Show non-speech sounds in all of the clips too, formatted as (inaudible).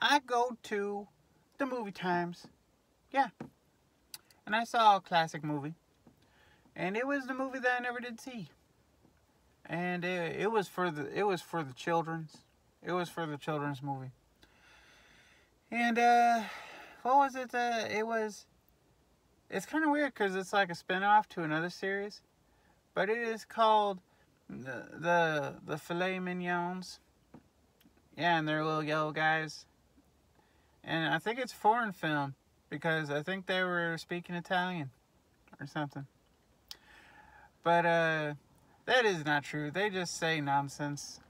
I go to the movie times. Yeah. And I saw a classic movie. And it was the movie that I never did see. And it, it was for the it was for the children's. It was for the children's movie. And uh what was it? Uh, it was it's kind of weird because it's like a spin-off to another series but it is called the the, the filet mignons yeah and they're little yellow guys and i think it's foreign film because i think they were speaking italian or something but uh that is not true they just say nonsense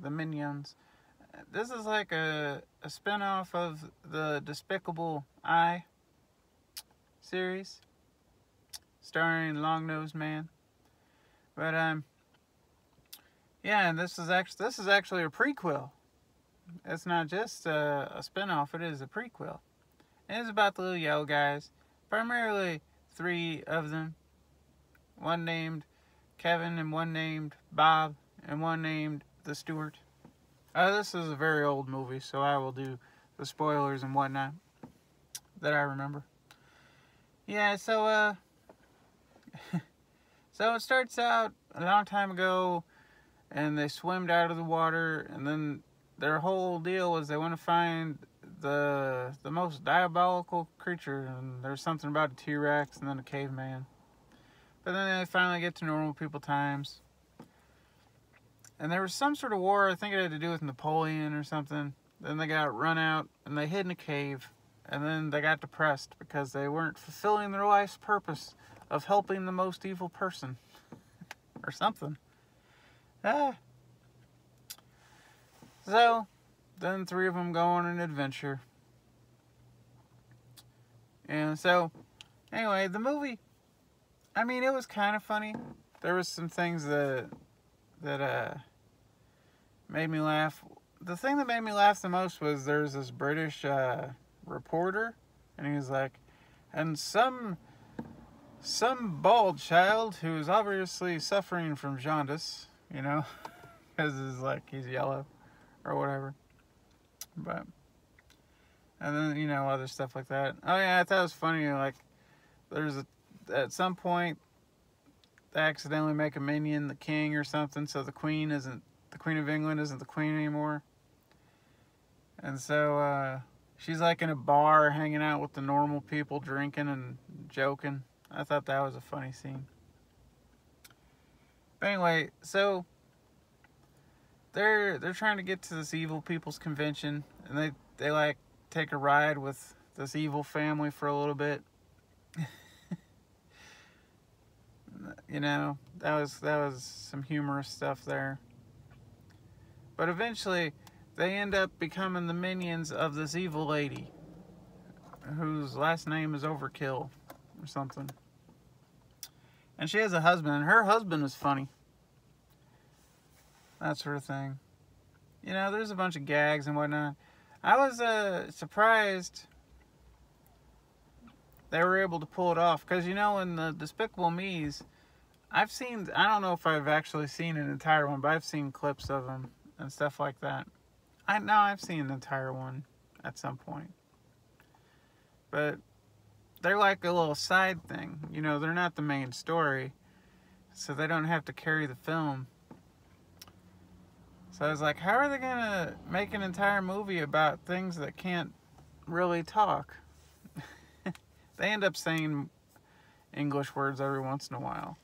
the minions this is like a, a spin-off of the despicable eye series starring Long Nose Man. But um yeah, and this is actually this is actually a prequel. It's not just a, a spin-off, it is a prequel. And it's about the little yellow guys. Primarily three of them. One named Kevin and one named Bob and one named the Stuart. Uh, this is a very old movie, so I will do the spoilers and whatnot that I remember. Yeah, so uh (laughs) so it starts out a long time ago and they swim out of the water and then their whole deal was they want to find the the most diabolical creature and there's something about a T-Rex and then a caveman. But then they finally get to normal people times. And there was some sort of war, I think it had to do with Napoleon or something. Then they got run out and they hid in a cave and then they got depressed because they weren't fulfilling their life's purpose of helping the most evil person (laughs) or something. Ah. So, then three of them go on an adventure. And so, anyway, the movie, I mean, it was kind of funny. There was some things that, that, uh, made me laugh. The thing that made me laugh the most was there's this British, uh, reporter, and he was like, and some some bald child who is obviously suffering from jaundice, you know, (laughs) because it's like he's yellow or whatever. But and then you know other stuff like that. Oh yeah, I thought it was funny. Like there's a at some point they accidentally make a minion the king or something, so the queen isn't the queen of England isn't the queen anymore. And so uh, she's like in a bar hanging out with the normal people drinking and joking. I thought that was a funny scene. But anyway, so they're they're trying to get to this evil people's convention and they they like take a ride with this evil family for a little bit. (laughs) you know, that was that was some humorous stuff there. But eventually they end up becoming the minions of this evil lady whose last name is Overkill or something. And she has a husband, and her husband is funny. That sort of thing. You know, there's a bunch of gags and whatnot. I was uh, surprised they were able to pull it off. Because, you know, in the Despicable Me's, I've seen, I don't know if I've actually seen an entire one, but I've seen clips of them and stuff like that. I know I've seen an entire one at some point. But they're like a little side thing. You know, they're not the main story. So they don't have to carry the film. So I was like, how are they going to make an entire movie about things that can't really talk? (laughs) they end up saying English words every once in a while.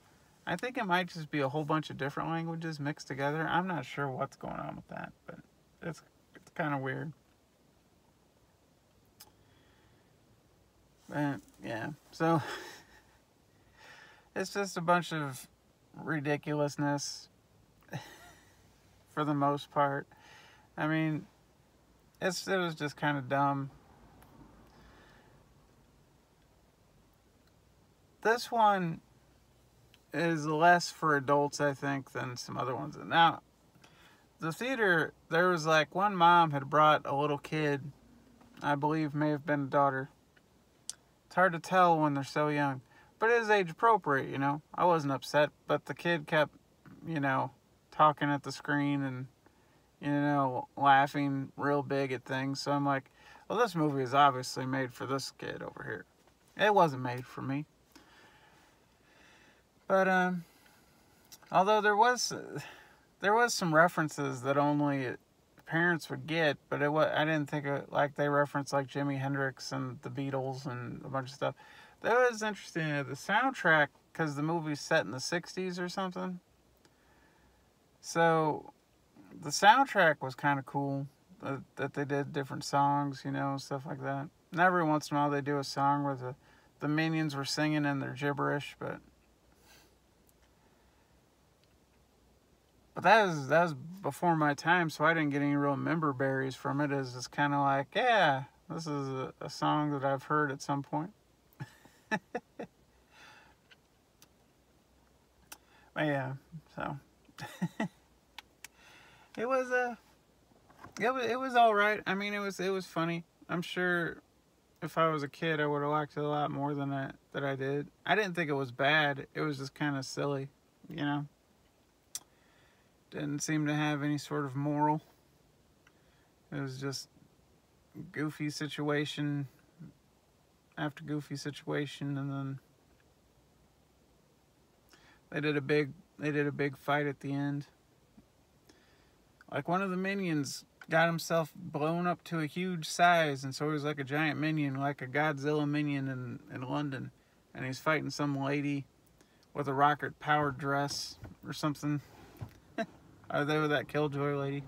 I think it might just be a whole bunch of different languages mixed together. I'm not sure what's going on with that, but it's it's kind of weird. But yeah, so (laughs) it's just a bunch of ridiculousness for the most part. I mean, it's it was just kind of dumb. This one is less for adults, I think, than some other ones. Now, the theater, there was like one mom had brought a little kid, I believe may have been a daughter. It's hard to tell when they're so young, but it is age appropriate, you know. I wasn't upset, but the kid kept, you know, talking at the screen and, you know, laughing real big at things. So I'm like, well, this movie is obviously made for this kid over here. It wasn't made for me. But um, although there was there was some references that only parents would get, but it was I didn't think it like they referenced like Jimi Hendrix and the Beatles and a bunch of stuff. That was interesting. The soundtrack, because the movie's set in the '60s or something. So, the soundtrack was kind of cool. That, that they did different songs, you know, stuff like that. And every once in a while they do a song where the the minions were singing in their gibberish, but but that was that was before my time, so I didn't get any real member berries from it. It's just kind of like, yeah, this is a, a song that I've heard at some point. (laughs) but yeah, so (laughs) it was a. Uh, it was it was all right. I mean, it was it was funny. I'm sure if I was a kid, I would have liked it a lot more than I that I did. I didn't think it was bad. It was just kind of silly, you know. Didn't seem to have any sort of moral. It was just goofy situation after goofy situation, and then they did a big they did a big fight at the end. Like one of the minions got himself blown up to a huge size, and so he was like a giant minion, like a Godzilla minion in, in London. And he's fighting some lady with a rocket powered dress or something. (laughs) Are they with that Killjoy lady?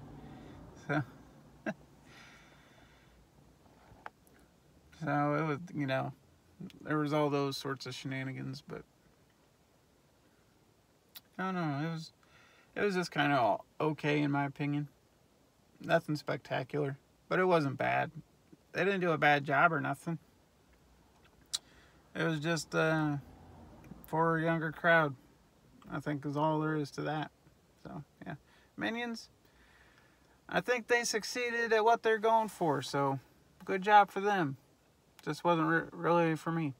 So, (laughs) so it was, you know, there was all those sorts of shenanigans, but Don't know. It was, it was just kind of okay in my opinion nothing spectacular, but it wasn't bad. They didn't do a bad job or nothing. It was just uh, for a younger crowd. I think is all there is to that. So yeah, Minions. I think they succeeded at what they're going for. So good job for them. Just wasn't re- really for me.